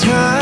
time.